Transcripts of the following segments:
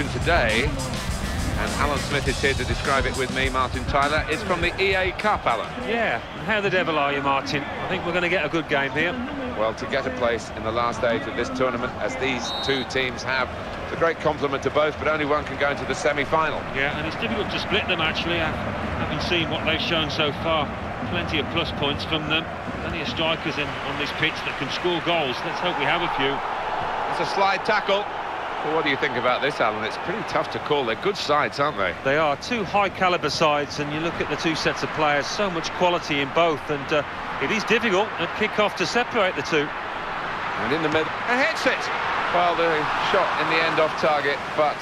competition today, and Alan Smith is here to describe it with me, Martin Tyler. It's from the EA Cup, Alan. Yeah, how the devil are you, Martin? I think we're going to get a good game here. Well, to get a place in the last eight of this tournament, as these two teams have, it's a great compliment to both, but only one can go into the semi-final. Yeah, and it's difficult to split them, actually, having seen what they've shown so far. Plenty of plus points from them. Plenty of strikers in, on this pitch that can score goals. Let's hope we have a few. It's a slide tackle. Well, what do you think about this, Alan? It's pretty tough to call. They're good sides, aren't they? They are two high-caliber sides, and you look at the two sets of players, so much quality in both, and uh, it is difficult at kick-off to separate the two. And in the middle, and hits it! Well, the shot in the end off target, but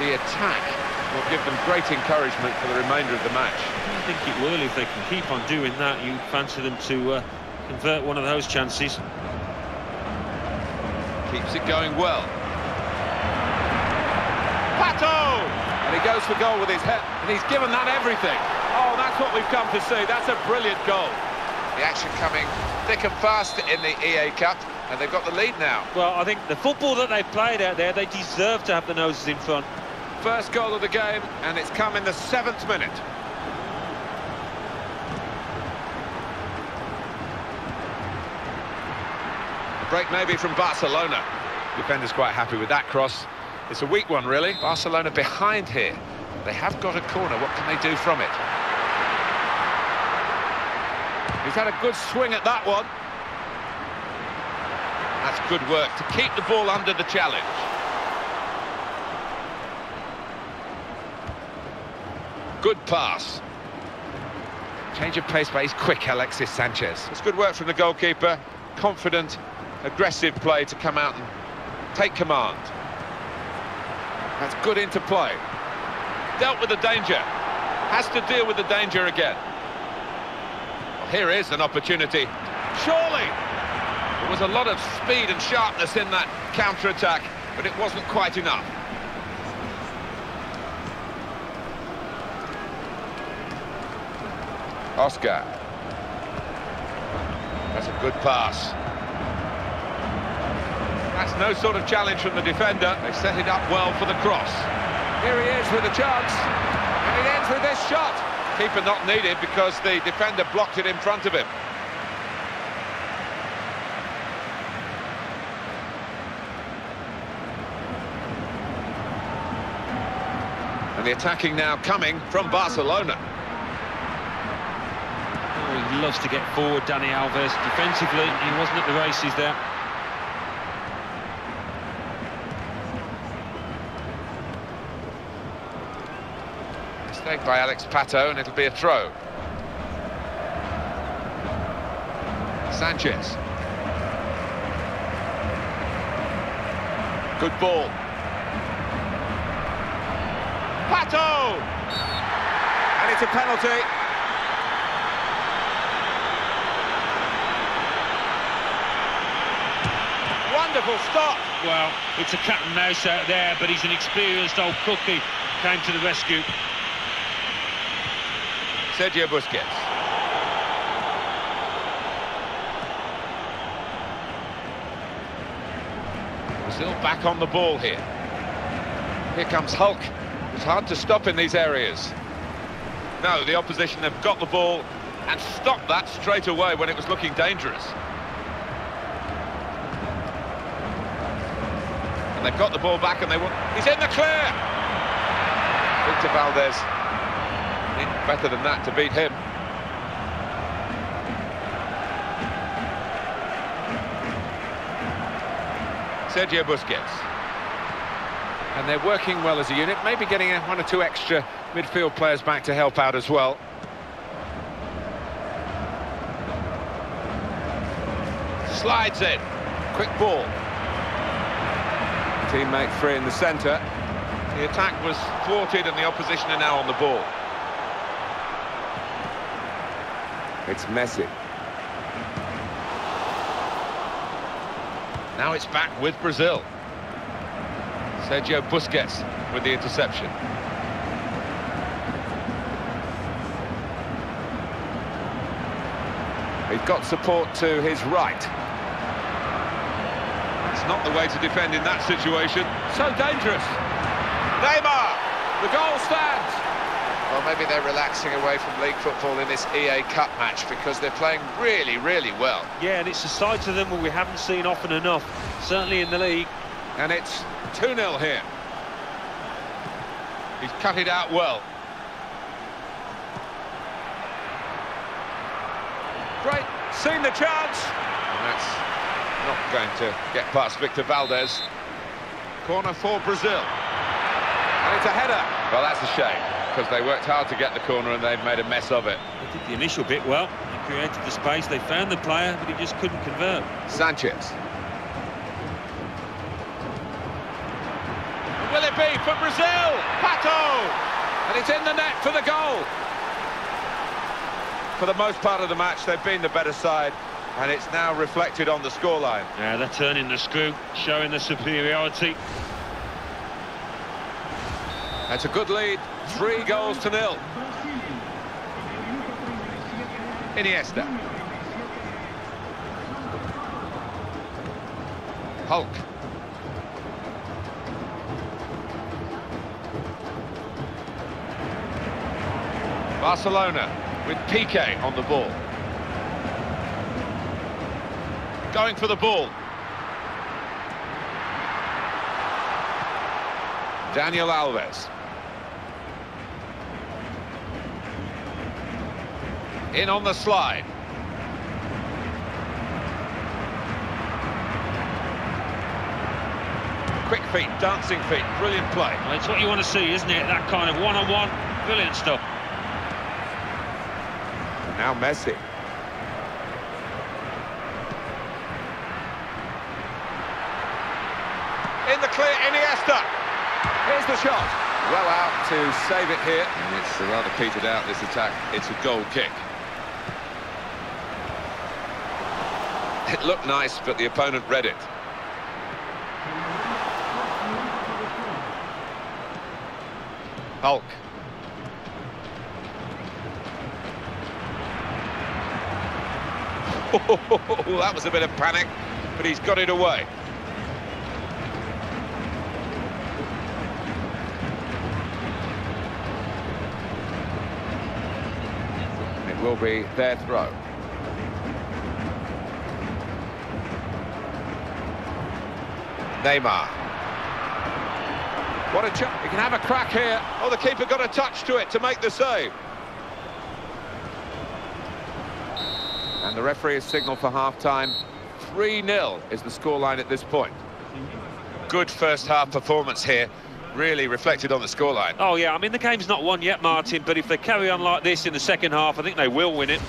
the attack will give them great encouragement for the remainder of the match. I think it will if they can keep on doing that. You fancy them to uh, convert one of those chances. Keeps it going well. Pato! And he goes for goal with his head, and he's given that everything. Oh, that's what we've come to see. That's a brilliant goal. The action coming thick and fast in the EA Cup, and they've got the lead now. Well, I think the football that they've played out there, they deserve to have the noses in front. First goal of the game, and it's come in the seventh minute. The break maybe from Barcelona. Defender's quite happy with that cross. It's a weak one, really. Barcelona behind here. They have got a corner. What can they do from it? He's had a good swing at that one. That's good work to keep the ball under the challenge. Good pass. Change of pace, but he's quick, Alexis Sanchez. It's good work from the goalkeeper. Confident, aggressive play to come out and take command. That's good interplay. Dealt with the danger. Has to deal with the danger again. Well, here is an opportunity. Surely! There was a lot of speed and sharpness in that counter-attack, but it wasn't quite enough. Oscar. That's a good pass. That's no sort of challenge from the defender. They set it up well for the cross. Here he is with a chance. And it ends with this shot. Keeper not needed because the defender blocked it in front of him. And the attacking now coming from Barcelona. Oh, he loves to get forward, Dani Alves. Defensively, he wasn't at the races there. By Alex Pato, and it'll be a throw. Sanchez. Good ball. Pato! And it's a penalty. Wonderful stop. Well, it's a cat and mouse out there, but he's an experienced old cookie. Came to the rescue. Sergio Busquets. Brazil back on the ball here. Here comes Hulk. It's hard to stop in these areas. No, the opposition have got the ball and stopped that straight away when it was looking dangerous. And they've got the ball back and they want... He's in the clear! Victor Valdés better than that to beat him. Sergio Busquets. And they're working well as a unit, maybe getting one or two extra midfield players back to help out as well. Slides in. Quick ball. Teammate free in the centre. The attack was thwarted and the opposition are now on the ball. It's Messi. Now it's back with Brazil. Sergio Busquets with the interception. He's got support to his right. It's not the way to defend in that situation. So dangerous. Neymar, the goal stands. Well, maybe they're relaxing away from league football in this EA Cup match because they're playing really, really well. Yeah, and it's a side to them we haven't seen often enough, certainly in the league. And it's 2-0 here. He's cut it out well. Great, seen the chance. And that's not going to get past Victor Valdés. Corner for Brazil. And it's a header. Well, that's a shame, because they worked hard to get the corner and they've made a mess of it. They did the initial bit well. They created the space, they found the player, but he just couldn't convert. Sanchez. Will it be for Brazil? Pato! And it's in the net for the goal. For the most part of the match, they've been the better side, and it's now reflected on the scoreline. Yeah, they're turning the screw, showing the superiority. That's a good lead, three goals to nil. Iniesta. Hulk. Barcelona with Piqué on the ball. Going for the ball. Daniel Alves. In on the slide. Quick feet, dancing feet, brilliant play. Well, it's what you want to see, isn't it? That kind of one-on-one, -on -one. brilliant stuff. Now Messi. In the clear, Iniesta. Here's the shot. Well out to save it here. And it's rather petered out, this attack. It's a goal kick. It looked nice, but the opponent read it. Hulk. Oh, that was a bit of panic, but he's got it away. It will be their throw. Neymar. What a chance. He can have a crack here. Oh, the keeper got a touch to it to make the save. And the referee has signalled for half-time. 3-0 is the scoreline at this point. Good first-half performance here, really reflected on the scoreline. Oh, yeah, I mean, the game's not won yet, Martin, but if they carry on like this in the second half, I think they will win it.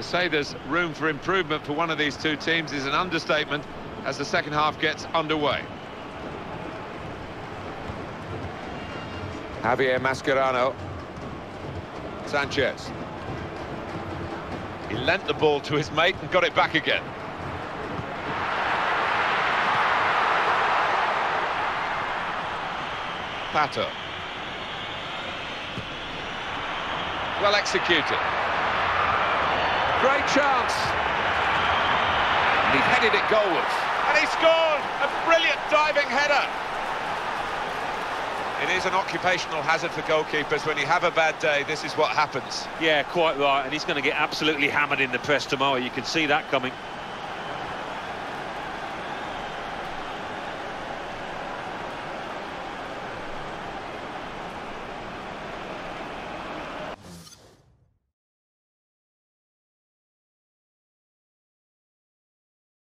To say there's room for improvement for one of these two teams is an understatement as the second half gets underway. Javier Mascherano. Sanchez. He lent the ball to his mate and got it back again. Pato. Well executed. Great chance. And he headed it goalwards. And he scored! A brilliant diving header. It is an occupational hazard for goalkeepers. When you have a bad day, this is what happens. Yeah, quite right. And he's going to get absolutely hammered in the press tomorrow. You can see that coming.